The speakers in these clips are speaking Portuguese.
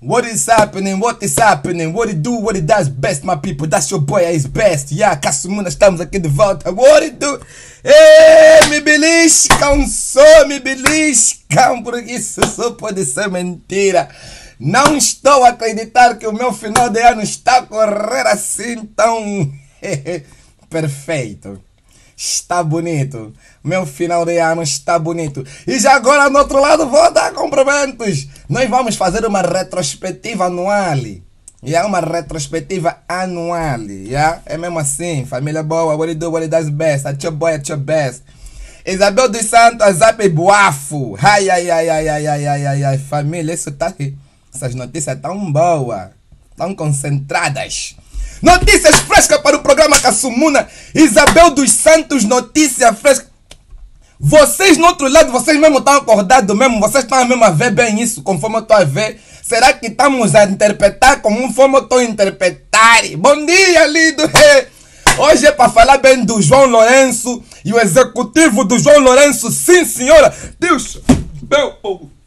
What is happening? What is happening? What it do? What it does best, my people? That's your boy is best. Yeah, Kasumuna, estamos aqui de volta. What it do? Ei, me beliscam, só me beliscam, porque isso só pode ser mentira. Não estou a acreditar que o meu final de ano está a correr assim tão perfeito. Está bonito. Meu final de ano está bonito. E já agora, no outro lado, vou dar cumprimentos. Nós vamos fazer uma retrospectiva anual. E é uma retrospectiva anual. Yeah? É mesmo assim. Família boa, what you do, what it does best. At your boy, at your best. Isabel dos Santos, Zap Buafo. Ai, ai, ai, ai, ai, ai, ai, ai, ai. Família, isso tá. Essas notícias tão boas. Tão concentradas. Notícias frescas para o programa Cassumuna. Isabel dos Santos, notícia fresca. Vocês no outro lado, vocês mesmo estão acordados mesmo, vocês estão mesmo a ver bem isso, conforme eu estou a ver. Será que estamos a interpretar como eu estou a interpretar? Bom dia, lindo! Hoje é para falar bem do João Lourenço e o executivo do João Lourenço, sim senhora! Deus, meu povo!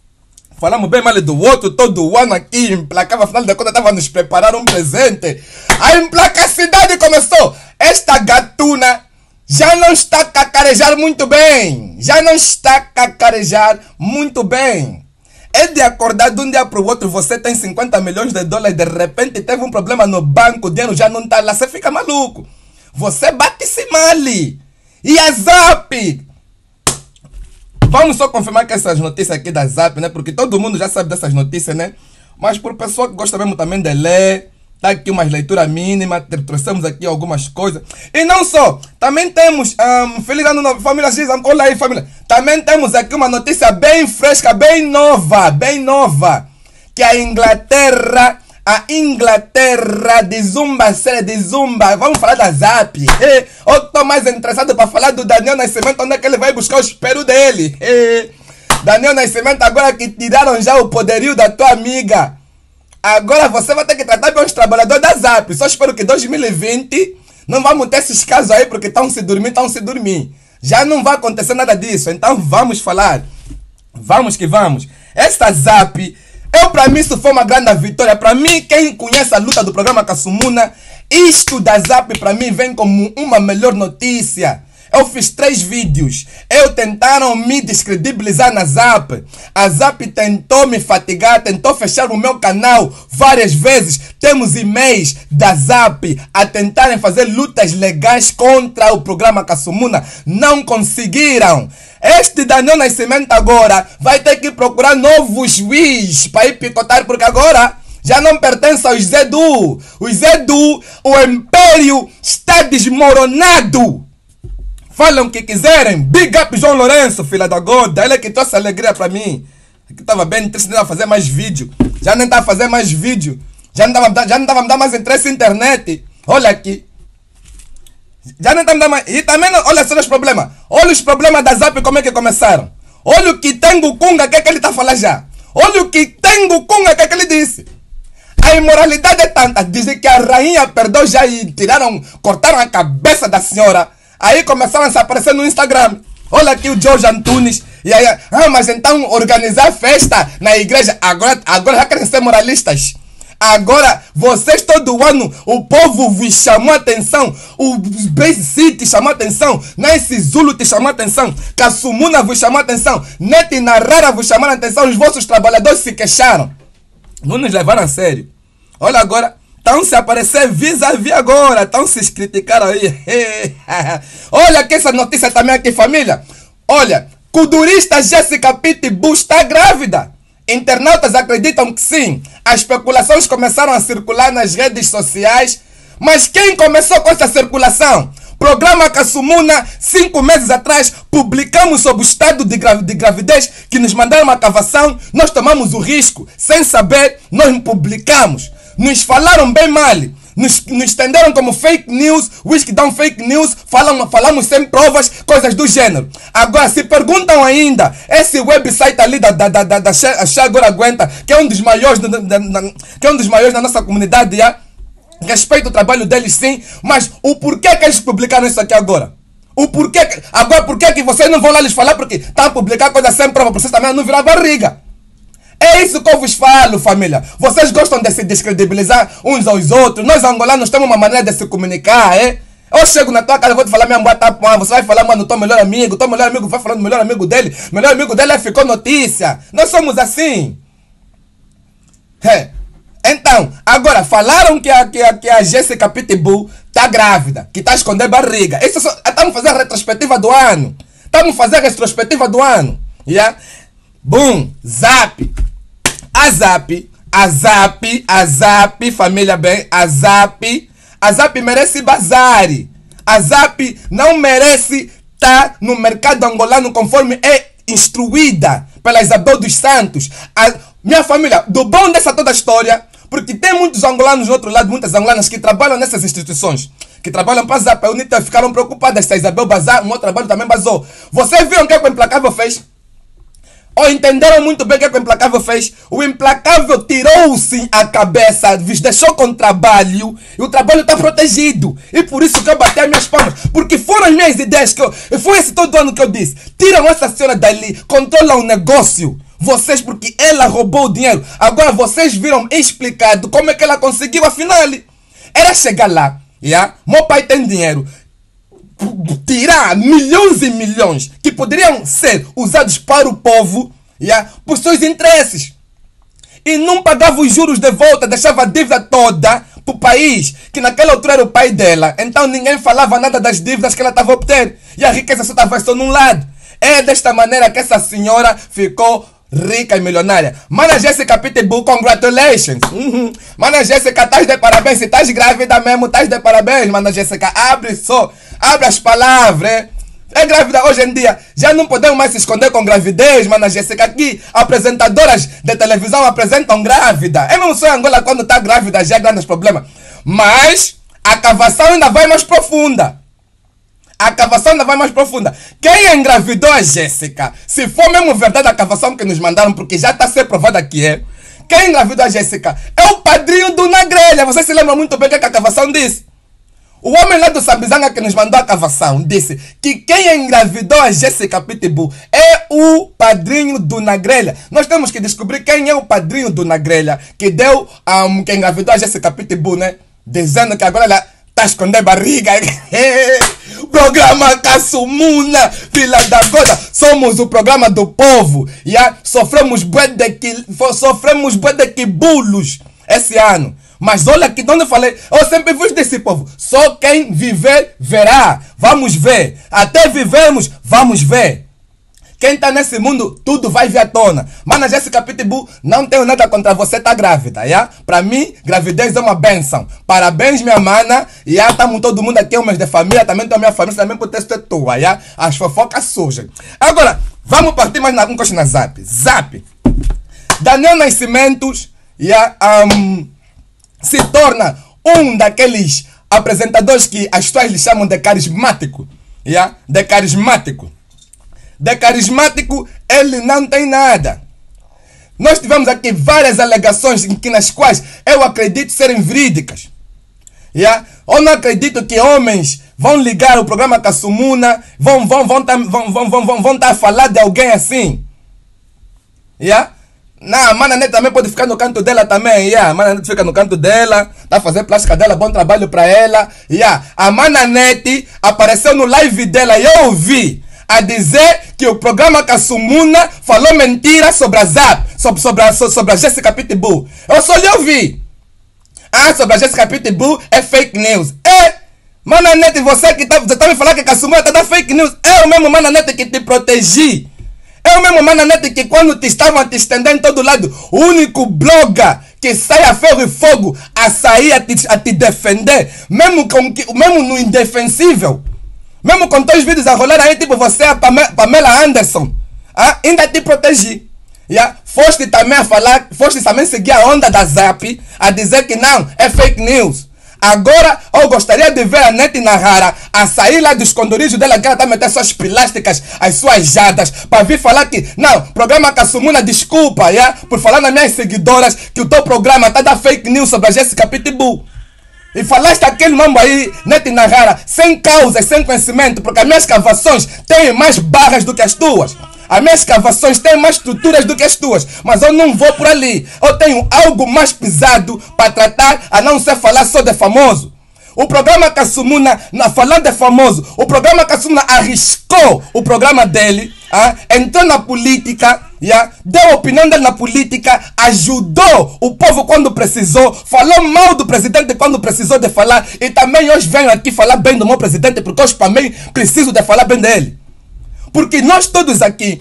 Falamos bem mal do outro todo ano aqui, implacável, afinal de contas estava nos preparar um presente. A implacacidade começou! Esta gatuna já não está a cacarejar muito bem. Já não está a cacarejar muito bem. É de acordar de um dia para o outro, você tem 50 milhões de dólares, de repente teve um problema no banco, o dinheiro já não está lá, você fica maluco. Você bate-se mal. E a Zap? Vamos só confirmar que essas notícias aqui da Zap, né? Porque todo mundo já sabe dessas notícias, né? Mas por pessoa que gosta mesmo também de ler, Tá aqui umas leituras mínimas, trouxemos aqui algumas coisas. E não só, também temos, um, feliz ano novo, família X, olha aí família. Também temos aqui uma notícia bem fresca, bem nova, bem nova. Que a Inglaterra, a Inglaterra de Zumba, série de Zumba, vamos falar da Zap. E, eu tô mais interessado para falar do Daniel Nascimento, onde é que ele vai buscar o espero dele. Daniel Nascimento, agora que tiraram já o poderio da tua amiga. Agora você vai ter que tratar bem os trabalhadores da Zap. Só espero que 2020 não vamos ter esses casos aí porque estão se dormir, estão se dormir. Já não vai acontecer nada disso. Então vamos falar. Vamos que vamos. Esta Zap, eu para mim isso foi uma grande vitória. Para mim, quem conhece a luta do programa Kasumuna, isto da Zap para mim vem como uma melhor notícia. Eu fiz três vídeos. Eu tentaram me descredibilizar na Zap. A Zap tentou me fatigar, tentou fechar o meu canal várias vezes. Temos e-mails da Zap a tentarem fazer lutas legais contra o programa Kasumuna. Não conseguiram. Este Daniel Nascimento agora vai ter que procurar novos juiz para ir picotar, porque agora já não pertence ao Zedu. O Zedu, o império está desmoronado. Falam o que quiserem. Big up João Lourenço, filha da goda. Ele é que trouxe alegria para mim. Que estava bem triste, a fazer mais vídeo. Já nem estava a fazer mais vídeo. Já não estava já não tava dar mais interesse na internet. Olha aqui. Já não estava mais. E também, olha só os problemas. Olha os problemas da Zap como é que começaram. Olha o que tem o Kunga, o que é que ele está a falar já. Olha o que tem o Kunga, o que é que ele disse. A imoralidade é tanta. Dizem que a rainha perdeu já e tiraram, cortaram a cabeça da senhora. Aí começaram a se aparecer no Instagram. Olha aqui o George Antunes. E aí, ah, mas então organizar festa na igreja. Agora, agora já querem ser moralistas. Agora, vocês todo ano, o povo vos chamou atenção. O Base City chamou atenção. Nancy Zulu te chamou atenção. Kasumuna vos chamou atenção. Net Narara vos chamaram atenção. Os vossos trabalhadores se queixaram. Não nos levaram a sério. Olha agora, Estão se aparecer vis-a-vis agora. Estão se criticar aí. Olha aqui essa notícia também aqui, família. Olha, culturista Jessica Pitbull está grávida. Internautas acreditam que sim. As especulações começaram a circular nas redes sociais. Mas quem começou com essa circulação? Programa Kasumuna, cinco meses atrás, publicamos sobre o estado de, de gravidez que nos mandaram uma cavação. Nós tomamos o risco. Sem saber, nós publicamos nos falaram bem mal, nos, nos tenderam como fake news, os que dão fake news, falam, falamos sem provas, coisas do gênero. Agora, se perguntam ainda, esse website ali da, da, da, da, da Agora Aguenta, que é um dos maiores, da, da, da, que é um dos maiores da nossa comunidade, já, respeito o trabalho deles sim, mas o porquê que eles publicaram isso aqui agora? O porquê, agora porquê que vocês não vão lá lhes falar porque estão a publicar coisas sem prova, vocês também não virar barriga. É isso que eu vos falo, família. Vocês gostam de se descredibilizar uns aos outros. Nós angolanos temos uma maneira de se comunicar, é? Eu chego na tua casa, vou te falar, minha mulher tá Você vai falar, mano, teu melhor amigo. Teu melhor amigo vai falando do melhor amigo dele. Melhor amigo dele ficou notícia. Nós somos assim. É. Então, agora, falaram que a, que a, que a Jéssica Pitbull tá grávida, que tá escondendo barriga. Isso só, estamos fazendo a retrospectiva do ano. Estamos fazendo a retrospectiva do ano. Yeah? Boom, zap. A zap, a zap, a zap, família bem, a zap a Zap merece bazar. A Zap não merece estar tá no mercado angolano conforme é instruída pela Isabel dos Santos. A minha família, do bom dessa toda história, porque tem muitos angolanos do outro lado, muitas angolanas que trabalham nessas instituições, que trabalham para a Zap, a UNITA, ficaram preocupadas se a Isabel bazar, o meu trabalho também bazou. Vocês viram o é que o Implacável fez? Ou entenderam muito bem o que, é que o Implacável fez? O Implacável tirou-se a cabeça, vos deixou com trabalho e o trabalho está protegido. E por isso que eu bati as minhas palmas. Porque foram as minhas ideias que eu. Foi esse todo ano que eu disse. Tiram essa senhora dali, controlam o negócio. Vocês, porque ela roubou o dinheiro. Agora vocês viram explicado como é que ela conseguiu, afinal. Era chegar lá, yeah? meu pai tem dinheiro tirar milhões e milhões que poderiam ser usados para o povo yeah, por seus interesses. E não pagava os juros de volta, deixava a dívida toda para o país, que naquela altura era o pai dela. Então ninguém falava nada das dívidas que ela estava obter. E a riqueza só estava só num lado. É desta maneira que essa senhora ficou rica e milionária. Mana Jéssica Pitbull, congratulations. Uhum. Mana Jéssica, estás de parabéns. estás grávida mesmo, estás de parabéns. Mana Jéssica, abre só, abre as palavras. É grávida hoje em dia. Já não podemos mais se esconder com gravidez, mana Jéssica. Aqui, apresentadoras de televisão apresentam grávida. É mesmo só em Angola quando está grávida já é grandes problemas. Mas a cavação ainda vai mais profunda a cavação ainda vai mais profunda. Quem engravidou a Jéssica? Se for mesmo verdade a cavação que nos mandaram, porque já está a ser provada que é. Quem engravidou a Jéssica? É o padrinho do Nagrelha. Você se lembra muito bem o que a cavação disse? O homem lá do Sambizanga que nos mandou a cavação disse que quem engravidou a Jéssica Pitbull é o padrinho do Nagrelha. Nós temos que descobrir quem é o padrinho do Nagrelha que deu, um, que engravidou a Jéssica Pitbull, né? Dizendo que agora ela tá escondendo barriga. programa Caçumuna, filha da coisa. Somos o programa do povo. Yeah? Sofremos bué de que, sofremos bué de que bulos esse ano. Mas olha aqui, onde eu falei, eu sempre vos disse, povo, só quem viver, verá. Vamos ver. Até vivemos, vamos ver. Quem está nesse mundo, tudo vai vir à tona. Mana Jéssica Pitbull, não tenho nada contra você, tá grávida, yeah? Para mim, gravidez é uma benção. Parabéns, minha mana. Yeah? Estamos todo mundo aqui, homens de família, também tem minha família, também pode ser tua, yeah? As fofocas surgem. Agora, vamos partir mais um na Zap. Zap. Daniel Nascimentos, yeah, um, se torna um daqueles apresentadores que as pessoas lhe chamam de carismático. Yeah? De carismático de carismático, ele não tem nada. Nós tivemos aqui várias alegações que nas quais eu acredito serem verídicas. Yeah? Eu não acredito que homens vão ligar o programa Cassumuna, vão vão vão tá, vão vão vão vão, vão tá a falar de alguém assim. Yeah? Não, a Mana Net também pode ficar no canto dela também, yeah. A Mana Net fica no canto dela, tá fazendo plástica dela, bom trabalho para ela, yeah. A Mana Net apareceu no live dela e eu ouvi a dizer que o programa Kassumuna falou mentira sobre a Zap, sobre, sobre, a, sobre a Jessica Pitbull. Eu só lhe ouvi. Ah, sobre a Jessica Pitbull é fake news. É, Mananete, você que tá, você tá me falando que Kassumuna tá dando fake news. É o mesmo Mananete que te protegi. É o mesmo Mananete que quando te estavam te estendendo em todo lado, o único blogger que sai a ferro e fogo a sair a te, a te defender, mesmo, com, mesmo no indefensível. Mesmo com teus vídeos a rolar aí, tipo você, a Pamela Anderson, ah, ainda te protegi. Yeah? Foste também a falar, foste também seguir a onda da Zap, a dizer que não, é fake news. Agora eu gostaria de ver a Nete Nahara a sair lá do esconderijo dela, que ela está metendo suas pilásticas, as suas jadas, para vir falar que, não, programa Kassumuna, desculpa, yeah? por falar nas minhas seguidoras que o teu programa está da fake news sobre a Jessica Pitbull. E falaste aquele mambo aí, Nete Nahara, sem causa e sem conhecimento, porque as minhas cavações têm mais barras do que as tuas. As minhas escavações têm mais estruturas do que as tuas, mas eu não vou por ali. Eu tenho algo mais pesado para tratar, a não ser falar só de famoso. O programa Kassumuna, na, falando de famoso, o programa Kassumuna arriscou o programa dele, ah, entrou na política, yeah, deu opinião dele na política, ajudou o povo quando precisou, falou mal do presidente quando precisou de falar, e também hoje venho aqui falar bem do meu presidente, porque hoje também preciso de falar bem dele. Porque nós todos aqui,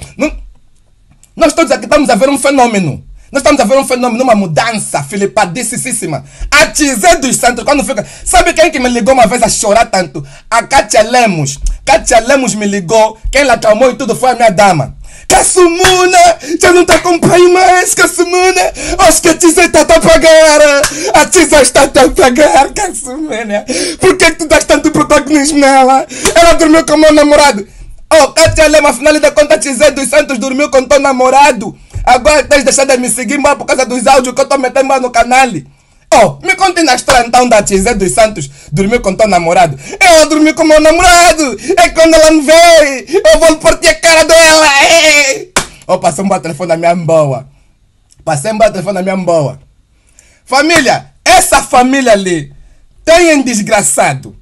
nós todos aqui estamos a ver um fenômeno. Nós estamos a ver um fenômeno, uma mudança filipadicíssima. A Tizé dos Santos, quando fica. Sabe quem que me ligou uma vez a chorar tanto? A Kátia Lemos. Kátia Lemos me ligou. Quem la acalmou e tudo foi a minha dama. Cassumuna, já não te acompanho mais, Cassumuna. Acho que a Tizé está a pagar. A Tizé está a pagar, Cassumuna. Por que, tu dás tanto protagonismo nela? Ela dormiu com o meu namorado. Oh, Kátia Lemos, afinal de contas, Tizé dos Santos dormiu com teu namorado. Agora tens deixado de me seguir mal por causa dos áudios que eu estou metendo no canal. Oh, me conte na história então da Tizé dos Santos dormiu com teu namorado. Eu dormi com meu namorado. É quando ela me vê, eu vou partir a cara dela. Oh, passei um bom telefone da minha boa. Passei um bom telefone da minha boa. Família, essa família ali tem desgraçado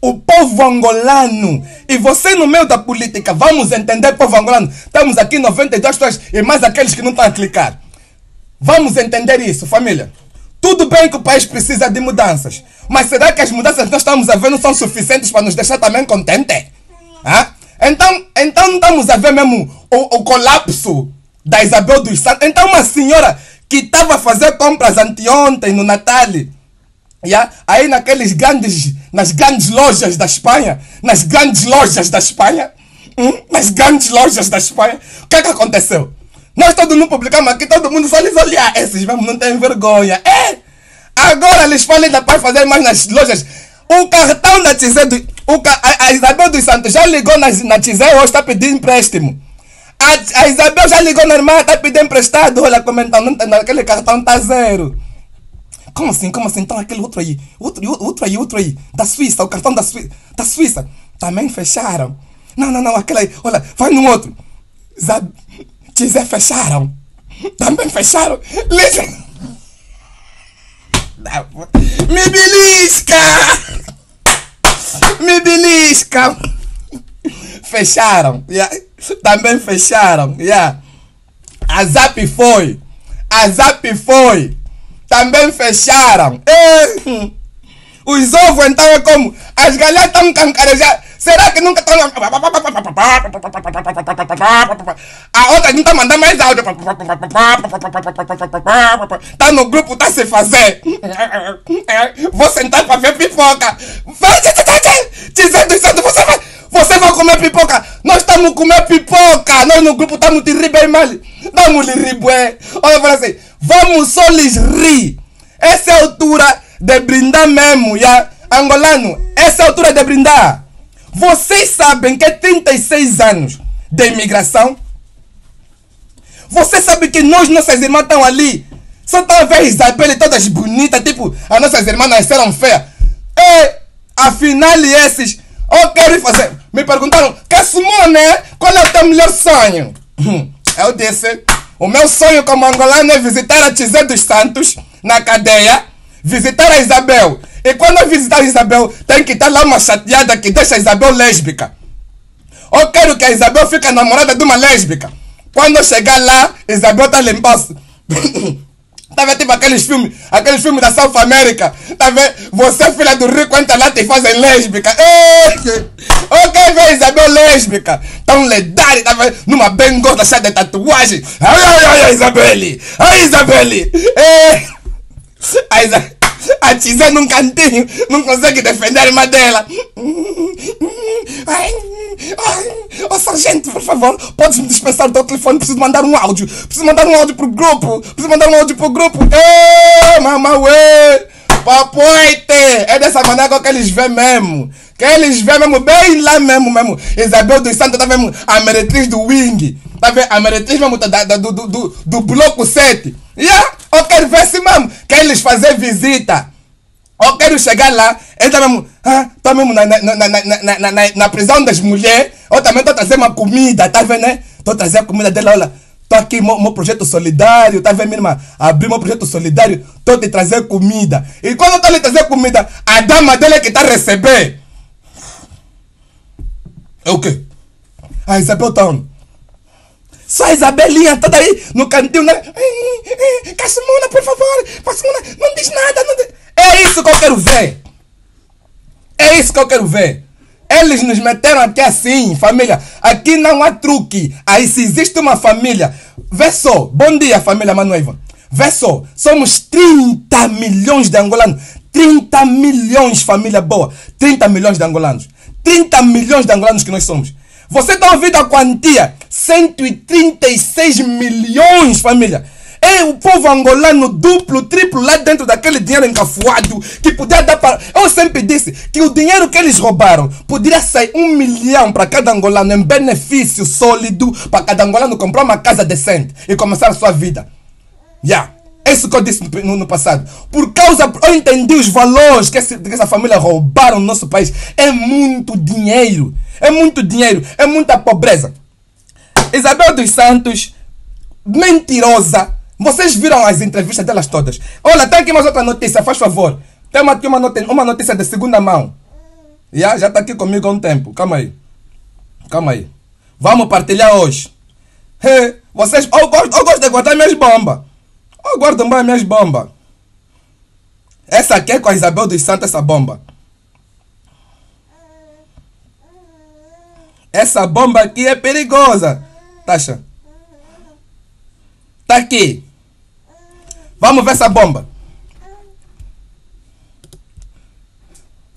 o povo angolano. E você no meio da política, vamos entender povo angolano. Temos aqui 92 pessoas e mais aqueles que não estão a clicar. Vamos entender isso, família. Tudo bem que o país precisa de mudanças. Mas será que as mudanças que nós estamos a ver não são suficientes para nos deixar também contentes? Ah? Então, então estamos a ver mesmo o, o colapso da Isabel dos Santos. Então uma senhora que estava a fazer compras anteontem no Natal Yeah? Aí naqueles grandes, nas grandes lojas da Espanha, nas grandes lojas da Espanha, hum? nas grandes lojas da Espanha, o que é que aconteceu? Nós todo mundo publicamos aqui, todo mundo só lhes olhar. Esses mesmo não têm vergonha. É! Agora eles falam ainda para fazer mais nas lojas. O cartão da Tizé, do, o, a, a, Isabel dos Santos já ligou na, na Tizé hoje está pedindo empréstimo. A, a Isabel já ligou na irmã, está pedindo emprestado. Olha, comentando, aquele cartão está zero. Como assim? Como assim? Então aquele outro aí, outro, outro aí, outro aí, da Suíça, o cartão da, Suíça, da Suíça, também fecharam. Não, não, não, aquele aí, olha, vai no outro. Zab... Tizé fecharam. Também fecharam. Liga. Me belisca! Me belisca! Fecharam. Yeah. Também fecharam. Yeah. A Zap foi. A Zap foi também fecharam. E, os ovos então é como? As galinhas estão cancarejadas. Será que nunca estão. A outra não está mandando mais áudio. Está no grupo, está se fazer. Vou sentar para ver pipoca. Dizendo isso, você vai. Você vai comer pipoca. Nós estamos comendo pipoca. Nós no grupo estamos rir bem mal. Estamos lhe rir, bué. Olha, fala assim. Vamos só lhes rir. Essa é a altura de brindar mesmo, ya? Angolano, essa é a altura de brindar. Vocês sabem que é 36 anos de imigração? Você sabe que nós, nossas irmãs, estão ali. Só estão a ver Isabelle todas bonitas, tipo, as nossas irmãs nasceram feias. E, afinal, esses, eu quero fazer. Me perguntaram, Cassumone, qual é o teu melhor sonho? Eu disse, o meu sonho como angolano é visitar a Tizé dos Santos, na cadeia, visitar a Isabel. E quando eu visitar a Isabel, tem que estar lá uma chateada que deixa a Isabel lésbica. Eu quero que a Isabel fique namorada de uma lésbica. Quando eu chegar lá, Isabel está limpando. Tá vendo tipo aqueles filmes, aqueles filmes da South America? Tá vendo? Você, filha do rico, entra lá e fazem lésbica. Ok, ver Isabel lésbica. Tão lendária, tá vendo? Numa bem gorda, cheia de tatuagem. Ai, ai, ai, Isabelle. Ai, Isabelle. A, Isa... a Tizé num cantinho não consegue defender a dela. Ai, ai, oh, sargento, por favor, podes me dispensar o teu telefone? Preciso mandar um áudio. Preciso mandar um áudio pro grupo. Preciso mandar um áudio pro grupo. Ê, mamauê, papoite. É dessa maneira que eles vêem mesmo. Que eles vêem mesmo, bem lá mesmo, mesmo. Isabel dos Santos tá vendo a meretriz do Wing. Tá vendo? A meretriz mesmo da, da, do, do, do, do bloco 7. Yeah, eu quero ver se mesmo. Quer eles fazer visita. Eu quero chegar lá, entra mesmo, ah, mesmo na, na, na, na, na, na, prisão das mulheres, eu também estou trazendo uma comida, tá vendo, né? Estou trazendo a comida dela, olha. Estou aqui, meu, meu projeto solidário, tá vendo, minha irmã? Abri meu projeto solidário, estou te trazer comida. E quando eu estou lhe trazer comida, a dama dela é que está a receber. É o quê? A Isabel tá onde? Só a Isabelinha toda aí no cantinho, né? Cassimuna, por favor, Cassimuna, não diz nada. Não diz... É isso que eu quero ver. É isso que eu quero ver. Eles nos meteram aqui assim, família. Aqui não há truque. Aí se existe uma família. Vê só. Bom dia, família Manueva. Vê só. Somos 30 milhões de angolanos. 30 milhões, família boa. 30 milhões de angolanos. 30 milhões de angolanos que nós somos. Você está ouvindo a quantia? 136 milhões, família. É o povo angolano duplo, triplo lá dentro daquele dinheiro encafuado que podia dar para. Eu sempre disse que o dinheiro que eles roubaram poderia sair um milhão para cada angolano em benefício sólido para cada angolano comprar uma casa decente e começar a sua vida. Yeah. Isso que eu disse no, no, passado. Por causa. Eu entendi os valores que, esse, que essa família roubaram no nosso país. É muito dinheiro. É muito dinheiro. É muita pobreza. Isabel dos Santos, mentirosa. Vocês viram as entrevistas delas todas. Olha, tem aqui mais outra notícia, faz favor. Tem aqui uma, notícia, uma notícia de segunda mão. Yeah, já está aqui comigo há um tempo. Calma aí. Calma aí. Vamos partilhar hoje. Hey, vocês. Eu gosto, eu gosto de guardar minhas bombas. Eu guardo mais minhas bombas. Essa aqui é com a Isabel dos Santos, essa bomba. Essa bomba aqui é perigosa. Taxa. Tá aqui. Vamos ver essa bomba.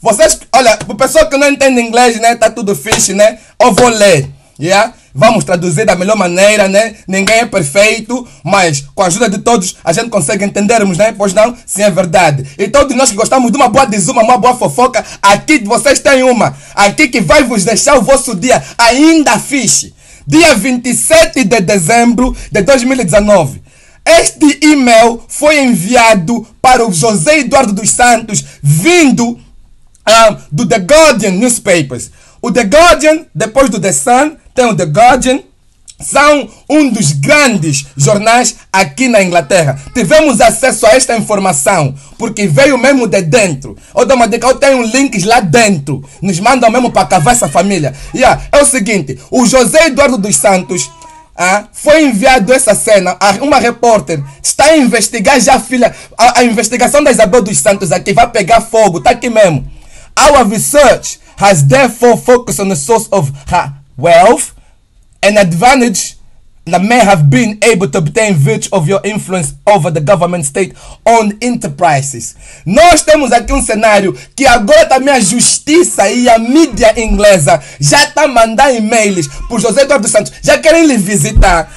Vocês, olha, o pessoal que não entende inglês, né? Tá tudo fixe, né? Eu vou ler, yeah? Vamos traduzir da melhor maneira, né? Ninguém é perfeito, mas com a ajuda de todos a gente consegue entendermos, né? Pois não? Sim, é verdade. E todos nós que gostamos de uma boa desuma, uma boa fofoca, aqui vocês têm uma. Aqui que vai vos deixar o vosso dia ainda fixe. Dia 27 de dezembro de 2019. Este e-mail foi enviado para o José Eduardo dos Santos, vindo uh, do The Guardian Newspapers. O The Guardian, depois do The Sun, tem o The Guardian, são um dos grandes jornais aqui na Inglaterra. Tivemos acesso a esta informação porque veio mesmo de dentro. Eu dou uma dica, eu tenho links lá dentro. Nos mandam mesmo para cavar essa família. Yeah, é o seguinte: o José Eduardo dos Santos ah, foi enviado essa cena. Uma repórter está a investigar já a filha. A, a investigação da Isabel dos Santos aqui vai pegar fogo. Está aqui mesmo. Our research has therefore focused on the source of her wealth, an advantage that may have been able to obtain virtue of your influence over the government state owned enterprises. Nós temos aqui um cenário que agora também a justiça e a mídia inglesa já está mandando e-mails por José Eduardo Santos, já querem lhe visitar.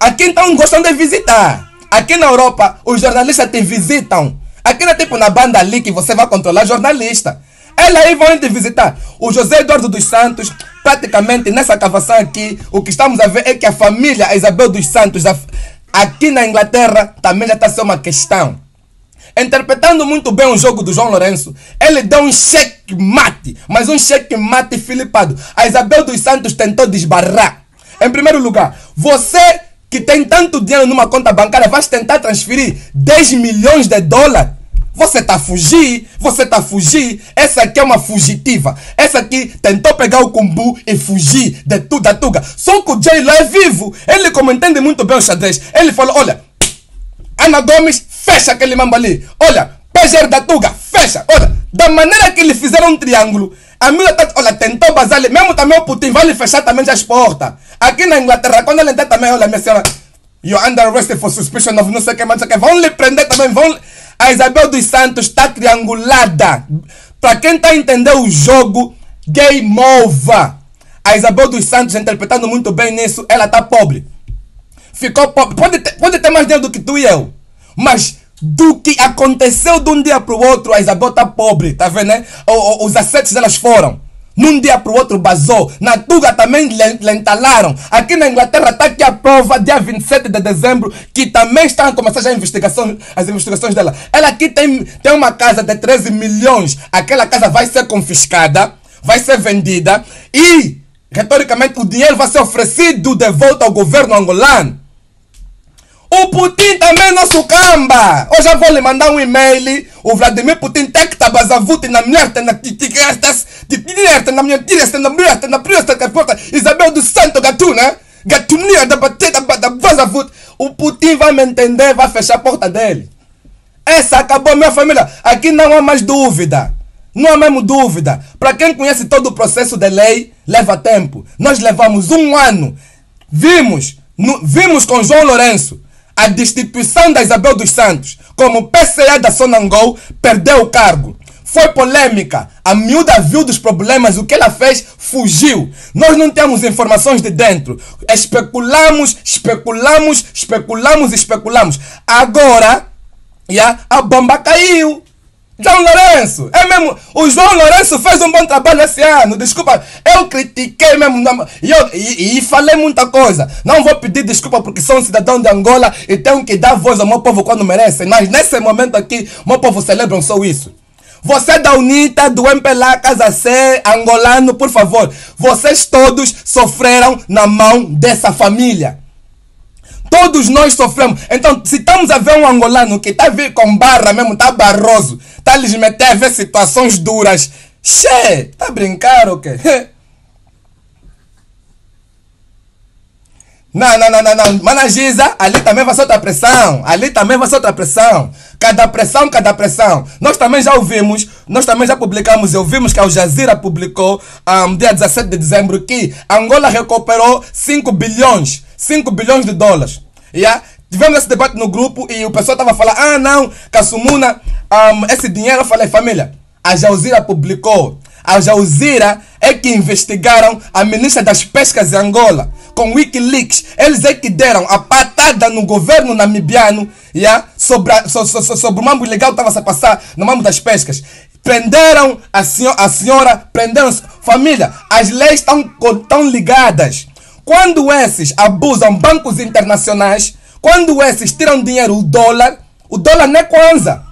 Aqui então gostam de visitar. Aqui na Europa, os jornalistas te visitam. Aqui não é tipo na banda ali que você vai controlar jornalista. Eles aí vão te visitar. O José Eduardo dos Santos, praticamente nessa cavação aqui, o que estamos a ver é que a família Isabel dos Santos, aqui na Inglaterra, também já está a ser uma questão. Interpretando muito bem o jogo do João Lourenço, ele deu um cheque mate, mas um cheque mate filipado. A Isabel dos Santos tentou desbarrar. Em primeiro lugar, você que tem tanto dinheiro numa conta bancária, vai tentar transferir 10 milhões de dólares você tá fugir, você tá fugir. Essa aqui é uma fugitiva. Essa aqui tentou pegar o cumbu e fugir de tudo tuga. Só que o J lá é vivo. Ele, como entende muito bem o xadrez, ele falou: olha, Ana Gomes, fecha aquele mambo ali. Olha, PGR da tuga, fecha. Olha, da maneira que eles fizeram um triângulo, a minha tá, olha, tentou bazar ali. Mesmo também o Putin vai lhe fechar também as portas. Aqui na Inglaterra, quando ele entrar também, olha, minha senhora, you're under arrest for suspicion of não sei o que, mas não sei o que. Vão lhe prender também, vão. A Isabel dos Santos está triangulada. Para quem está a entender o jogo, game over. A Isabel dos Santos interpretando muito bem nisso, ela está pobre. Ficou pobre. Pode ter, pode ter mais dinheiro do que tu e eu. Mas do que aconteceu de um dia para o outro, a Isabel está pobre. Tá vendo, né? Os assets delas foram. Num dia para o outro basou. Na Tuga também lhe entalaram. Aqui na Inglaterra está aqui a prova, dia 27 de dezembro, que também estão a começar já a investigação, as investigações dela. Ela aqui tem, tem uma casa de 13 milhões. Aquela casa vai ser confiscada, vai ser vendida e retoricamente, o dinheiro vai ser oferecido de volta ao governo angolano. O Putin também é nosso camba. Eu vou lhe mandar um e-mail. O Vladimir Putin estar basavute na mulher, na titicastas, na minha tira, na mulher, na priesta, que porta, Isabel do Santo Gatuna, Gatunia da batida, da basavute. O Putin vai me entender, vai fechar a porta dele. Essa acabou, minha família. Aqui não há mais dúvida. Não há mesmo dúvida. Para quem conhece todo o processo de lei, leva tempo. Nós levamos um ano. Vimos, no, vimos com João Lourenço a destituição da Isabel dos Santos como PCA da Sonangol perdeu o cargo. Foi polêmica. A miúda viu dos problemas, o que ela fez, fugiu. Nós não temos informações de dentro. Especulamos, especulamos, especulamos, especulamos. Agora, yeah, a bomba caiu. João Lourenço, é mesmo. O João Lourenço fez um bom trabalho esse ano. Desculpa, eu critiquei mesmo. E, eu, e, e, falei muita coisa. Não vou pedir desculpa porque sou um cidadão de Angola e tenho que dar voz ao meu povo quando merece. Mas nesse momento aqui, meu povo celebra só isso. Você da UNITA, do MPLA, Casa C, angolano, por favor. Vocês todos sofreram na mão dessa família. Todos nós sofremos. Então, se estamos a ver um angolano que está a vir com barra mesmo, está barroso, está a lhes meter a ver situações duras, che, está a brincar ou okay? quê? Não, não, não, não, não. Mana Giza, ali também vai ser outra pressão. Ali também vai ser outra pressão. Cada pressão, cada pressão. Nós também já ouvimos, nós também já publicamos e ouvimos que a Al Jazeera publicou um, dia 17 de dezembro que Angola recuperou 5 bilhões 5 bilhões de dólares. Yeah? Tivemos esse debate no grupo e o pessoal estava falando, ah não, Kasumuna, um, esse dinheiro, eu falei, família, a Jauzira publicou. A Jauzira é que investigaram a ministra das pescas de Angola com Wikileaks. Eles é que deram a patada no governo namibiano yeah, sobre, a, so, so, sobre o mambo ilegal que estava a passar no mambo das pescas. Prenderam a a senhora prenderam. Família, as leis estão, estão ligadas. Quando esses abusam bancos internacionais, quando esses tiram dinheiro, o dólar, o dólar não é Kwanza.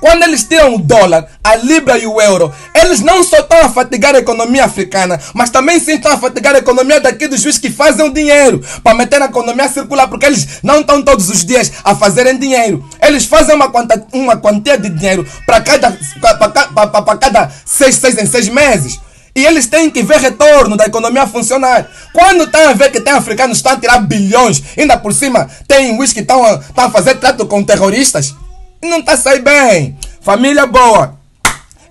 Quando eles tiram o dólar, a libra e o euro, eles não só estão a fatigar a economia africana, mas também sim estão a fatigar a economia daqui dos juízes que fazem o dinheiro para meter a economia circular, porque eles não estão todos os dias a fazerem dinheiro. Eles fazem uma, quantia, uma quantia de dinheiro para cada, para cada seis, seis em seis meses. E eles têm que ver retorno da economia funcionar. Quando estão a ver que tem africanos que estão a tirar bilhões, ainda por cima tem whisky que estão a, estão a fazer trato com terroristas, não está sair bem. Família boa.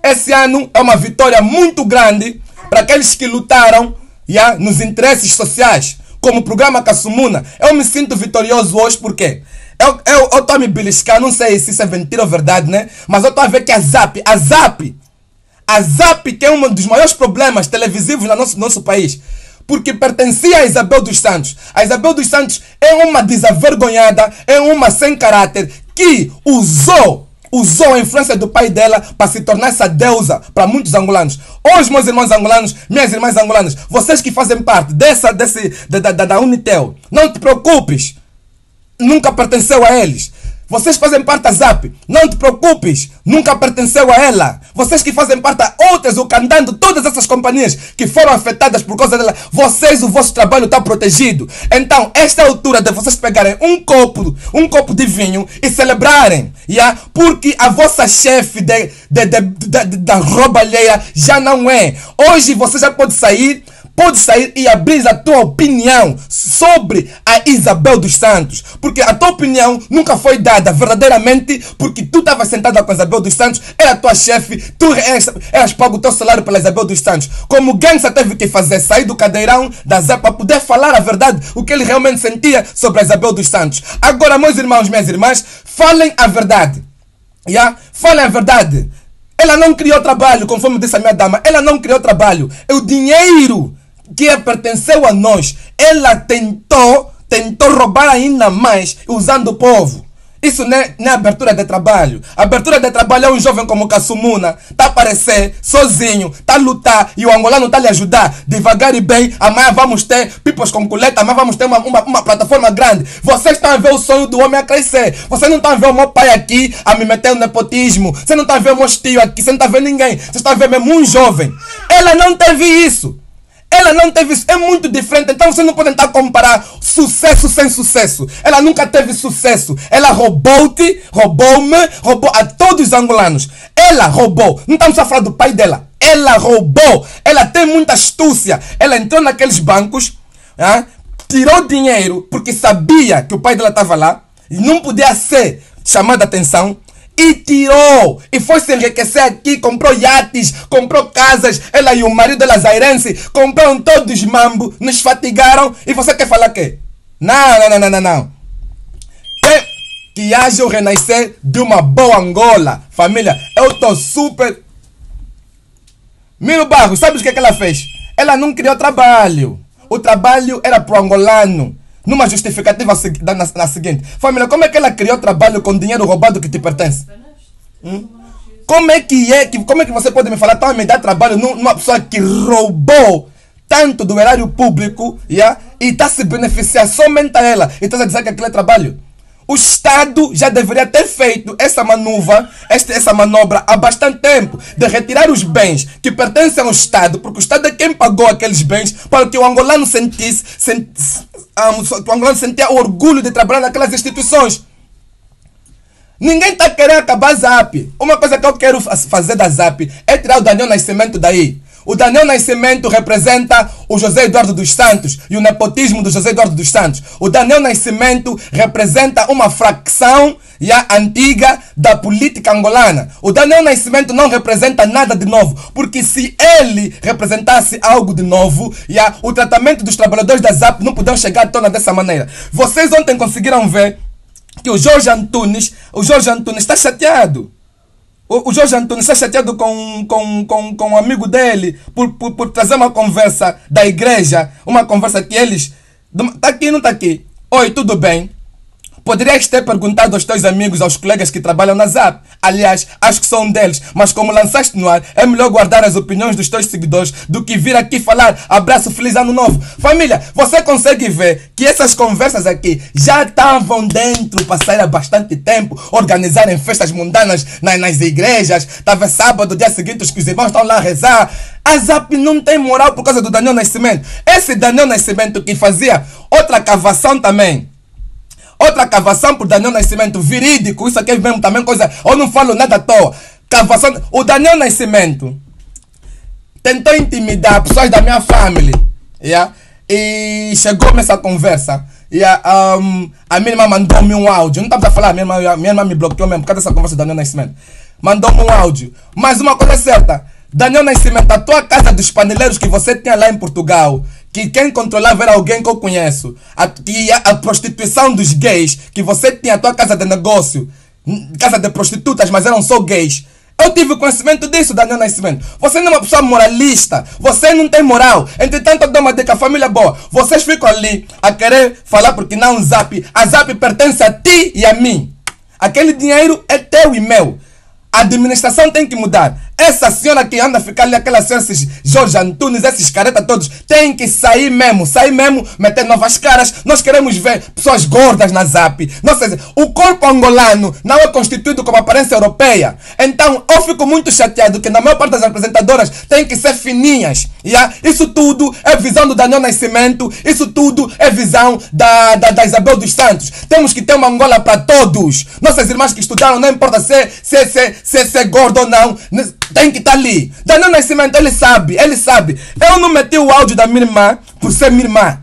Esse ano é uma vitória muito grande para aqueles que lutaram yeah, nos interesses sociais, como o programa Kasumuna. Eu me sinto vitorioso hoje porque eu estou a me beliscar, não sei se isso é mentira ou verdade, né? Mas eu estou a ver que a ZAP, a ZAP, a ZAP tem um dos maiores problemas televisivos no nosso, nosso país. Porque pertencia a Isabel dos Santos. A Isabel dos Santos é uma desavergonhada, é uma sem caráter que usou usou a influência do pai dela para se tornar essa deusa para muitos angolanos. Hoje, meus irmãos angolanos, minhas irmãs angolanas, vocês que fazem parte dessa, desse, da, da, da Unitel, não te preocupes. Nunca pertenceu a eles. Vocês fazem parte da ZAP. Não te preocupes. Nunca pertenceu a ela. Vocês que fazem parte da outras, o cantando, todas essas companhias que foram afetadas por causa dela. Vocês, o vosso trabalho está protegido. Então, esta é a altura de vocês pegarem um copo, um copo de vinho e celebrarem. Yeah? Porque a vossa chefe de, de, de, de, da roubalheira já não é. Hoje você já pode sair pode sair e abrir a tua opinião sobre a Isabel dos Santos. Porque a tua opinião nunca foi dada verdadeiramente porque tu estavas sentada com a Isabel dos Santos, era a tua chefe, tu eras, eras pago o teu salário pela Isabel dos Santos. Como Gansa teve que fazer, sair do cadeirão da Zé para poder falar a verdade, o que ele realmente sentia sobre a Isabel dos Santos. Agora, meus irmãos, minhas irmãs, falem a verdade. Yeah? Falem a verdade. Ela não criou trabalho, conforme disse a minha dama. Ela não criou trabalho. É o dinheiro que pertenceu a nós, ela tentou, tentou roubar ainda mais usando o povo. Isso não é, não é abertura de trabalho. Abertura de trabalho é um jovem como Kasumuna. Está a aparecer sozinho, está a lutar e o angolano está a lhe ajudar. Devagar e bem, amanhã vamos ter pipos com coleta, amanhã vamos ter uma, uma, uma, plataforma grande. Vocês estão a ver o sonho do homem a crescer. Vocês não estão a ver o meu pai aqui a me meter no nepotismo. Vocês não estão a ver o meu tio aqui, você não está a ver ninguém. Vocês estão a ver mesmo um jovem. Ela não teve isso. Ela não teve isso, é muito diferente. Então você não pode tentar comparar sucesso sem sucesso. Ela nunca teve sucesso. Ela roubou-te, roubou-me, roubou a todos os angolanos. Ela roubou. Não estamos a falar do pai dela. Ela roubou. Ela tem muita astúcia. Ela entrou naqueles bancos, ah, tirou dinheiro porque sabia que o pai dela estava lá e não podia ser chamada atenção e tirou e foi se enriquecer aqui, comprou iates, comprou casas, ela e o marido dela zairense, compraram todos mambo, nos fatigaram e você quer falar que? Não, não, não, não, não, não. Que, haja o renascer de uma boa Angola. Família, eu estou super... Miro Barros, sabe o que, é que ela fez? Ela não criou trabalho. O trabalho era pro angolano numa justificativa na, na, seguinte: Família, como é que ela criou trabalho com dinheiro roubado que te pertence? Hum? Como é que é que como é que você pode me falar, tá me dar trabalho numa pessoa que roubou tanto do erário público yeah, e está se beneficiando somente a ela e está a dizer que aquilo é trabalho? O Estado já deveria ter feito essa manobra, esta, essa manobra há bastante tempo, de retirar os bens que pertencem ao Estado, porque o Estado é quem pagou aqueles bens para que o angolano sentisse, sentisse o angolano sentia orgulho de trabalhar naquelas instituições. Ninguém está querendo acabar a ZAP. Uma coisa que eu quero fazer da ZAP é tirar o Daniel Nascimento daí. O Daniel Nascimento representa o José Eduardo dos Santos e o nepotismo do José Eduardo dos Santos. O Daniel Nascimento representa uma fracção já antiga da política angolana. O Daniel Nascimento não representa nada de novo, porque se ele representasse algo de novo, já, o tratamento dos trabalhadores da ZAP não podiam chegar à tona dessa maneira. Vocês ontem conseguiram ver que o Jorge Antunes, o Jorge Antunes está chateado. O, Jorge Antônio está chateado com, com, com, com um amigo dele por, por, por trazer uma conversa da igreja, uma conversa que eles. Está aqui, não está aqui? Oi, tudo bem? Poderias ter perguntado aos teus amigos, aos colegas que trabalham na ZAP. Aliás, acho que sou um deles, mas como lançaste no ar, é melhor guardar as opiniões dos teus seguidores do que vir aqui falar abraço, feliz ano novo. Família, você consegue ver que essas conversas aqui já estavam dentro sair há bastante tempo, organizarem festas mundanas nas, nas igrejas, talvez sábado, dia seguinte, os irmãos estão lá a rezar. A ZAP não tem moral por causa do Daniel Nascimento. Esse Daniel Nascimento que fazia outra cavação também Outra cavação por Daniel Nascimento, verídico, isso aqui é mesmo também coisa. Eu não falo nada à toa. Cavação. O Daniel Nascimento tentou intimidar pessoas da minha família. Yeah? E chegou nessa conversa. Yeah, um, a minha irmã mandou-me um áudio. Não estava a falar, minha irmã, minha irmã me bloqueou mesmo por causa dessa conversa do Daniel Nascimento. Mandou-me um áudio. Mas uma coisa é certa. Daniel Nascimento, a tua casa dos paneleiros que você tinha lá em Portugal, que quem controlava era alguém que eu conheço. A, que a, a prostituição dos gays, que você tinha a tua casa de negócio, casa de prostitutas, mas eram só gays. Eu tive conhecimento disso, Daniel Nascimento. Você não é uma pessoa moralista. Você não tem moral. Entretanto, eu dou uma dica, família boa. Vocês ficam ali a querer falar porque não zap. A zap pertence a ti e a mim. Aquele dinheiro é teu e meu. A administração tem que mudar. Essa senhora que anda a ficar ali, aquela senhora, esses Jorge Antunes, esses caretas todos, tem que sair mesmo, sair mesmo, meter novas caras. Nós queremos ver pessoas gordas na zap. Não sei, o corpo angolano não é constituído como aparência europeia. Então, eu fico muito chateado que na maior parte das apresentadoras tem que ser fininhas. Yeah? Isso tudo é visão do Daniel Nascimento, isso tudo é visão da, da, da Isabel dos Santos. Temos que ter uma Angola para todos. Nossas irmãs que estudaram, não importa se, se, se, se é gordo ou não tem que estar ali. Daniel Nascimento, ele sabe, ele sabe. Eu não meti o áudio da minha irmã por ser minha irmã.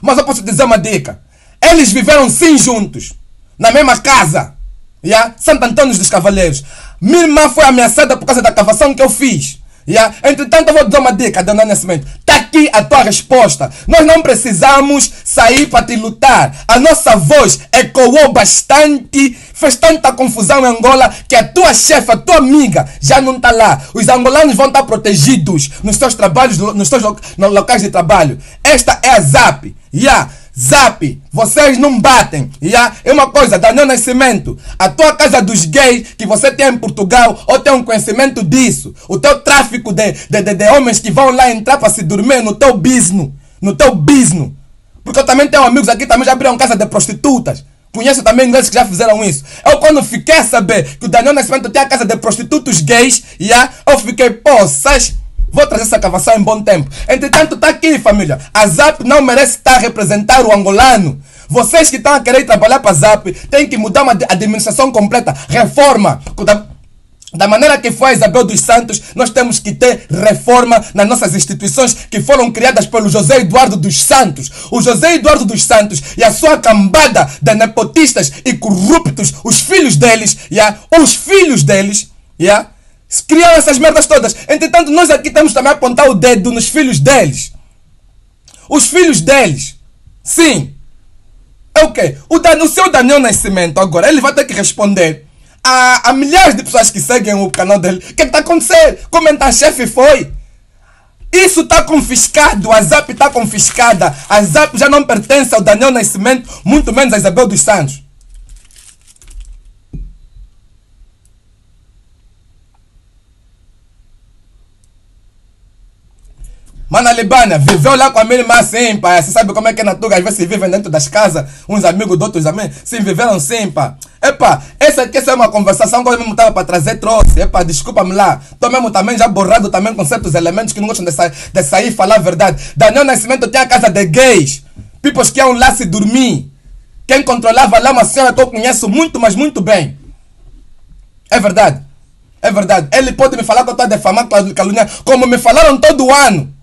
Mas eu posso dizer uma dica. Eles viveram sim juntos. Na mesma casa. Yeah? Santo Antônio dos Cavaleiros. Minha irmã foi ameaçada por causa da cavação que eu fiz. Yeah? Entretanto, eu vou dizer uma dica, Dona Nascimento. Está aqui a tua resposta. Nós não precisamos sair para te lutar. A nossa voz ecoou bastante, fez tanta confusão em Angola que a tua chefe, a tua amiga, já não está lá. Os angolanos vão estar protegidos nos seus trabalhos, nos seus locais de trabalho. Esta é a ZAP. Yeah. Zap, vocês não batem. Yeah? É uma coisa, Daniel Nascimento. A tua casa dos gays que você tem em Portugal, ou tem um conhecimento disso. O teu tráfico de, de, de, de homens que vão lá entrar para se dormir no teu business. No teu business. Porque eu também tenho amigos aqui também já abriram casa de prostitutas. Conheço também ingleses que já fizeram isso. Eu quando fiquei a saber que o Daniel Nascimento tem a casa de prostitutos gays, yeah, eu fiquei, pô, Vou trazer essa cavação em bom tempo. Entretanto, está aqui, família. A ZAP não merece estar a representar o angolano. Vocês que estão a querer trabalhar para a ZAP têm que mudar uma administração completa. Reforma. Da maneira que foi a Isabel dos Santos, nós temos que ter reforma nas nossas instituições que foram criadas pelo José Eduardo dos Santos. O José Eduardo dos Santos e a sua cambada de nepotistas e corruptos, os filhos deles, yeah, os filhos deles, yeah, criaram essas merdas todas. Entretanto, nós aqui temos também a apontar o dedo nos filhos deles. Os filhos deles. Sim. É o quê? O, Dan, o seu Daniel Nascimento agora, ele vai ter que responder a, milhares de pessoas que seguem o canal dele. O que está acontecendo? Comentar chefe foi. Isso está confiscado, a ZAP está confiscada. A ZAP já não pertence ao Daniel Nascimento, muito menos a Isabel dos Santos. Mano, a Libânia viveu lá com a minha irmã assim, pá. Você sabe como é que é na Tuga? Às vezes vivem dentro das casas, uns amigos de outros amigos. Sim, viveram assim, pá. Epa, essa aqui essa é uma conversação que eu mesmo estava para trazer, trouxe. Epa, desculpa-me lá. Tô mesmo também já borrado também com certos elementos que não gostam de, sa de sair e falar a verdade. Daniel Nascimento tinha a casa de gays. Pipos que iam lá se dormir. Quem controlava lá uma senhora que eu conheço muito, mas muito bem. É verdade. É verdade. Ele pode me falar que eu estou a defamar, como me falaram todo ano.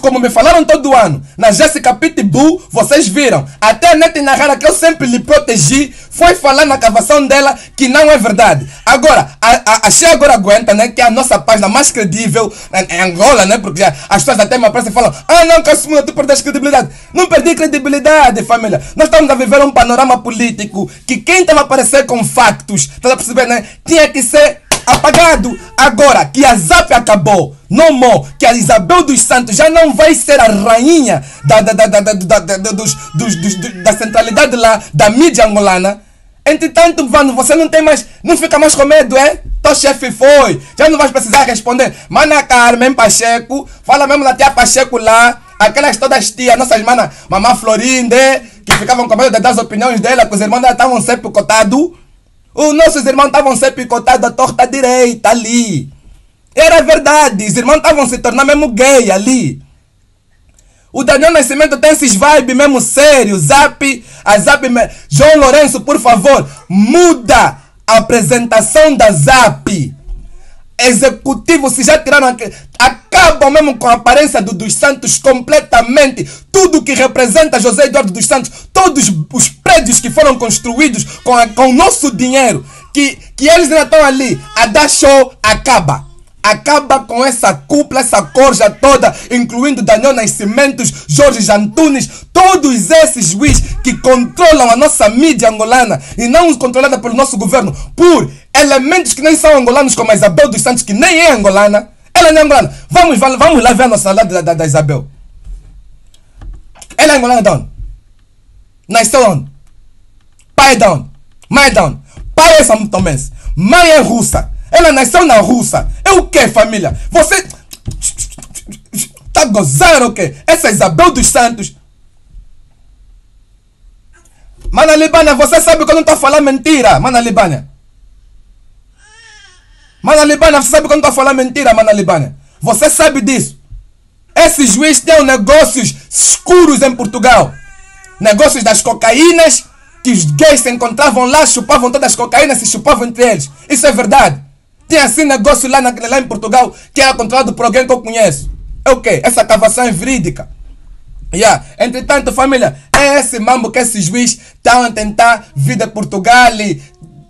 Como me falaram todo ano, na Jessica Pitbull, vocês viram. Até a Nete Nahara, que eu sempre lhe protegi, foi falar na cavação dela que não é verdade. Agora, a, a, a agora aguenta, né? Que é a nossa página mais credível em Angola, né? Porque as pessoas até me aparecem e falam: Ah, não, Casimiro, tu perdeste credibilidade. Não perdi credibilidade, família. Nós estamos a viver um panorama político que quem estava a aparecer com factos, tá a perceber, né? Tinha que ser apagado. Agora que a ZAP acabou, no mo, que a Isabel dos Santos já não vai ser a rainha da, da, da, da, da, da, dos, dos, dos, da centralidade lá da mídia angolana. Entretanto, mano, você não tem mais. Não fica mais com medo, é? Teu chefe foi. Já não vais precisar responder. Mana Carmen Pacheco. Fala mesmo da tia Pacheco lá. Aquelas todas tias, nossas manas, mamã Florinde, que ficavam com medo de dar as opiniões dela, que os irmãos dela estavam sempre cotados. Os nossos irmãos estavam ser picotados à torta direita ali. Era verdade, os irmãos estavam se tornando mesmo gay ali. O Daniel Nascimento tem esses vibes mesmo sérios. Zap, a Zap. João Lourenço, por favor, muda a apresentação da Zap executivo, se já tiraram. Acabam mesmo com a aparência do, dos Santos completamente. Tudo que representa José Eduardo dos Santos, todos os prédios que foram construídos com, a, com o nosso dinheiro, que, que eles ainda estão ali a dar show, acaba acaba com essa cúpula, essa corja toda, incluindo Daniel Nascimentos, Jorge Antunes, todos esses juízes que controlam a nossa mídia angolana e não controlada pelo nosso governo por elementos que nem são angolanos, como a Isabel dos Santos, que nem é angolana. Ela não é angolana. Vamos, vamos lá ver a nacionalidade da, da, da Isabel. Ela é de onde? Nasceu onde? Pai é de onde? Pai é São Tomense. Mãe é russa. Ela nasceu na Rússia. É o que, família? Você. Tá gozando o quê? Essa é Isabel dos Santos. Mana Libânia, você sabe que eu não estou falando mentira, Mana Libânia. Mana Libânia, você sabe que eu não estou falando mentira, Mana Libânia. Você sabe disso. Esse juiz tem negócios escuros em Portugal. Negócios das cocaínas, que os gays se encontravam lá, chupavam todas as cocaínas e chupavam entre eles. Isso é verdade. Tem assim negócio lá, na, lá em Portugal que é controlado por alguém que eu conheço. É o quê? Essa cavação é verídica. Yeah. Entretanto, família, é esse mambo que esse juiz está a tentar vir de Portugal. E,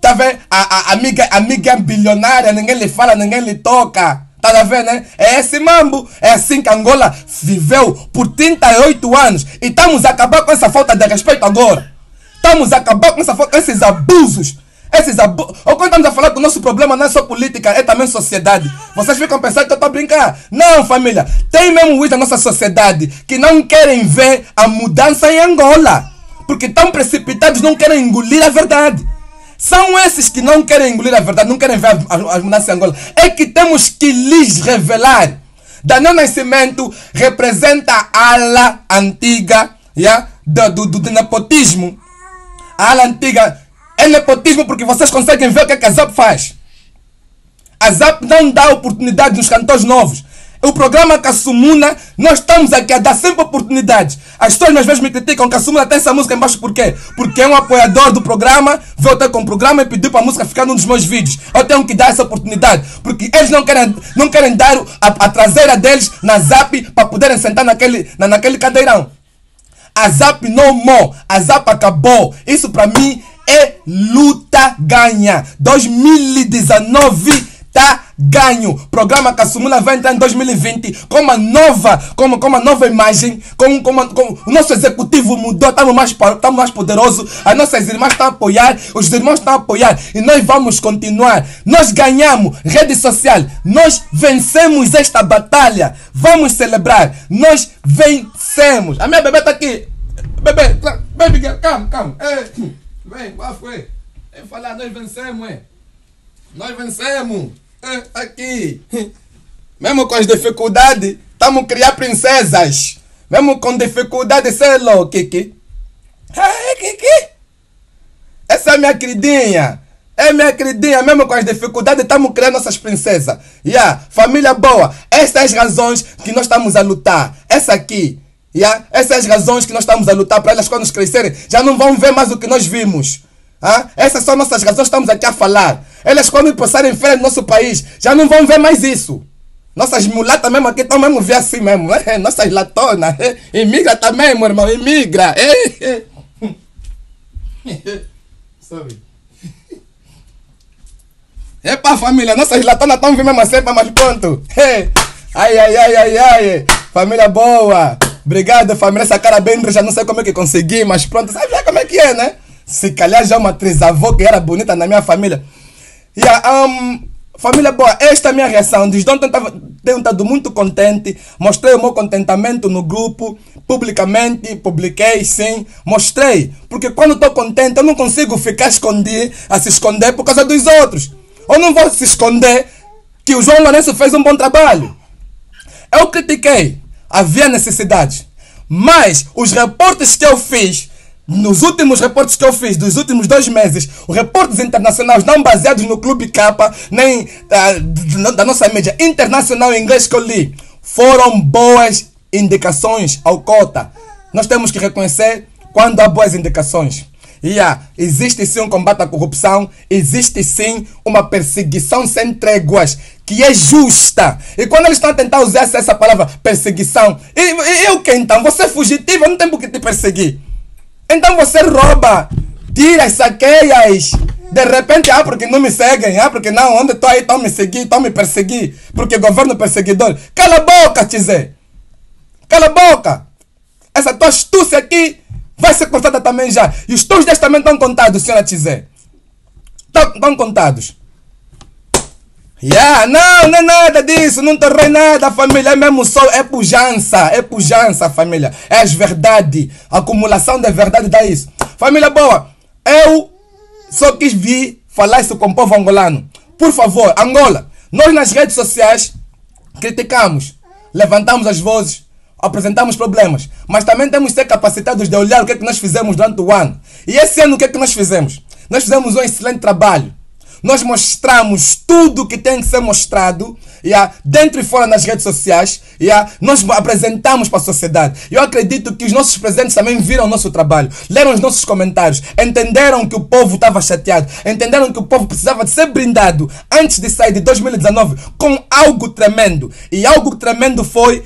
tá vendo? A, a, amiga, amiga bilionária, ninguém lhe fala, ninguém lhe toca. Tá vendo, né? É esse mambo. É assim que Angola viveu por 38 anos. E estamos a acabar com essa falta de respeito agora. Estamos a acabar com essa, esses abusos esses abu... Ou quando estamos a falar que o nosso problema não é só política, é também sociedade. Vocês ficam pensando que eu estou a brincar. Não, família. Tem mesmo isso na nossa sociedade que não querem ver a mudança em Angola. Porque estão precipitados, não querem engolir a verdade. São esses que não querem engolir a verdade, não querem ver as mudanças em Angola. É que temos que lhes revelar. Daniel Nascimento representa a ala antiga yeah, do, do, do nepotismo. A ala antiga é nepotismo porque vocês conseguem ver o que, é que a ZAP faz. A ZAP não dá oportunidade nos cantores novos. O programa Kassumuna, nós estamos aqui a dar sempre oportunidades. As pessoas às vezes me criticam, Kassumuna tem essa música embaixo por quê? Porque é um apoiador do programa, veio até com o programa e pediu para a música ficar num dos meus vídeos. Eu tenho que dar essa oportunidade, porque eles não querem, não querem dar a, a traseira deles na zap para poderem sentar naquele, na, naquele cadeirão. A zap no more, a zap acabou. Isso para mim é luta ganha. 2019 tá ganho. Programa Kassumuna vai entrar em 2020 com uma nova, com, com uma nova imagem, com, com, uma, com o nosso executivo mudou, estamos mais, mais poderosos, as nossas irmãs estão a apoiar, os irmãos estão a apoiar e nós vamos continuar. Nós ganhamos rede social, nós vencemos esta batalha. Vamos celebrar, nós vencemos. A minha bebê está aqui. Bebê, baby girl, calma, calma. Vem, qual foi? Vem falar, nós vencemos, é. Nós vencemos. É, aqui. Mesmo com as dificuldades, estamos a criar princesas. Mesmo com dificuldade, sei lá, Kiki. Kiki. Essa é minha queridinha. É minha queridinha, mesmo com as dificuldades, estamos criando nossas princesas. Yeah, família boa. Essas as razões que nós estamos a lutar. Essa aqui. Yeah, essas as razões que nós estamos a lutar para elas quando crescerem. Já não vão ver mais o que nós vimos. Ah? Essas são nossas razões, estamos aqui a falar. Elas, quando passarem férias no nosso país, já não vão ver mais isso. Nossas mulatas mesmo aqui estão mesmo ver assim mesmo. É, nossas latonas. É, imigra também, meu irmão. Imigra. É, Sorry. Epa, família. Nossas latonas estão vendo mesmo assim, mas pronto. Ai, ai, ai, ai, ai. Família boa. Obrigado, família. Essa cara bem já não sei como é que consegui, mas pronto. Sabe já como é que é, né? Se calhar já uma trisavó que era bonita na minha família. Yeah, um, família boa, esta é a minha reação. Desde ontem tenho estado muito contente. Mostrei o meu contentamento no grupo, publicamente, publiquei, sim, mostrei. Porque quando estou contente, eu não consigo ficar escondido, a se esconder por causa dos outros. Eu não vou se esconder que o João Lourenço fez um bom trabalho. Eu critiquei, havia necessidade. Mas os reportes que eu fiz nos últimos reportes que eu fiz dos últimos dois meses, os reportes internacionais não baseados no Clube K, nem uh, da nossa mídia internacional em inglês que eu li, foram boas indicações ao cota. Nós temos que reconhecer quando há boas indicações. Yeah, existe sim um combate à corrupção, existe sim uma perseguição sem tréguas, que é justa. E quando eles estão a tentar usar essa palavra perseguição, e, e, e o que então? Você é fugitivo, não tem por que te perseguir. Então você rouba, tira, saqueias. De repente, ah, porque não me seguem, ah, porque não, onde estou aí, estão me seguir, estão me perseguir, porque governo perseguidor. Cala a boca, Tizé. Cala a boca. Essa tua astúcia aqui vai ser cortada também já. E os teus dias também estão contados, senhora Tizé. Estão contados. Yeah, não, não é nada disso, não torrei nada, família. É mesmo só, é pujança, é pujança, família. É as verdades, a acumulação de verdade dá isso. Família boa, eu só quis vir falar isso com o povo angolano. Por favor, Angola, nós nas redes sociais criticamos, levantamos as vozes, apresentamos problemas, mas também temos que ser capacitados de olhar o que é que nós fizemos durante o ano. E esse ano o que é que nós fizemos? Nós fizemos um excelente trabalho nós mostramos tudo que tem que ser mostrado, yeah, dentro e fora nas redes sociais, yeah, nós apresentamos para a sociedade. Eu acredito que os nossos presidentes também viram o nosso trabalho, leram os nossos comentários, entenderam que o povo estava chateado, entenderam que o povo precisava de ser brindado antes de sair de 2019 com algo tremendo. E algo tremendo foi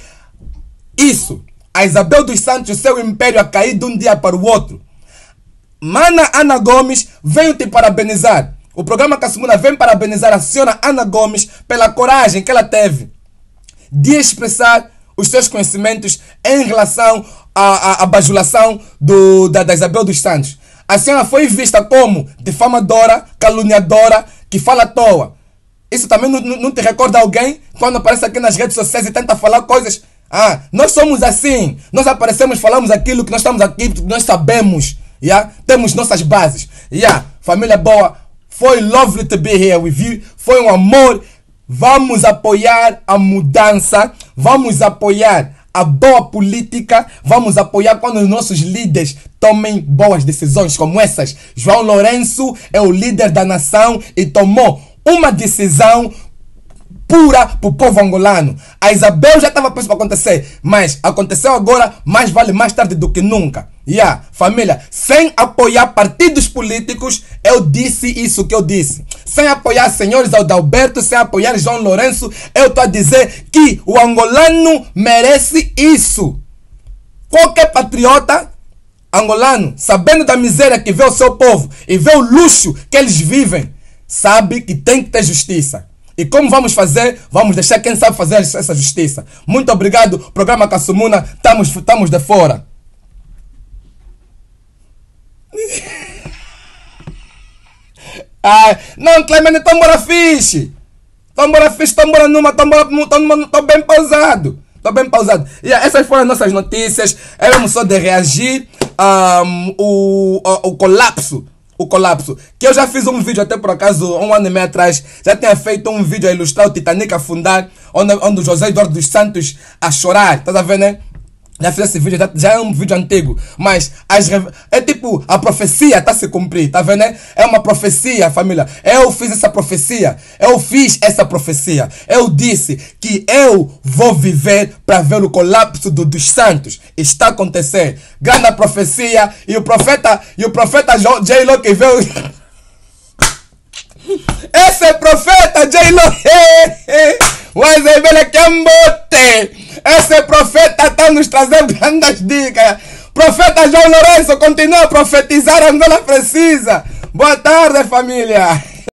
isso. A Isabel dos Santos, o seu império a cair de um dia para o outro. Mana Ana Gomes veio te parabenizar. O programa Cassumuna vem parabenizar a senhora Ana Gomes pela coragem que ela teve de expressar os seus conhecimentos em relação à, à, à bajulação do, da, da Isabel dos Santos. A senhora foi vista como difamadora, caluniadora, que fala à toa. Isso também não, não te recorda alguém quando aparece aqui nas redes sociais e tenta falar coisas? Ah, nós somos assim. Nós aparecemos, falamos aquilo que nós estamos aqui, nós sabemos. Yeah? Temos nossas bases. Yeah? Família boa, foi lovely to be here with you. Foi um amor. Vamos apoiar a mudança. Vamos apoiar a boa política. Vamos apoiar quando os nossos líderes tomem boas decisões como essas. João Lourenço é o líder da nação e tomou uma decisão pura para o povo angolano. A Isabel já estava prestes para acontecer, mas aconteceu agora, mais vale mais tarde do que nunca. Yeah, família, sem apoiar partidos políticos, eu disse isso que eu disse. Sem apoiar senhores Adalberto, sem apoiar João Lourenço, eu estou a dizer que o angolano merece isso. Qualquer patriota angolano, sabendo da miséria que vê o seu povo e vê o luxo que eles vivem, sabe que tem que ter justiça. E como vamos fazer? Vamos deixar quem sabe fazer essa justiça. Muito obrigado, programa Cassumuna, estamos, estamos de fora. ah, não, Clemente, então bora fixe. Então bora fixe, então bora numa, então bora, então bem pausado. Estou bem pausado. Yeah, essas foram as nossas notícias. Éramos só de reagir um, o, o, o colapso o colapso. Que eu já fiz um vídeo até por acaso, um ano e meio atrás, já tinha feito um vídeo a ilustrar o Titanic afundar, onde, onde o José Eduardo dos Santos a chorar, tá vendo, né? Já fiz esse vídeo, já, já, é um vídeo antigo. Mas as, é tipo, a profecia está se cumprir, tá vendo? É uma profecia, família. Eu fiz essa profecia. Eu fiz essa profecia. Eu disse que eu vou viver para ver o colapso do, dos santos. Está acontecendo. Grande profecia. E o profeta, e o profeta J. Lo que veio. Esse é profeta J. Lo. Mas é que bote. Esse profeta está nos trazendo grandes dicas. Profeta João Lourenço continua a profetizar, Angola precisa. Boa tarde, família.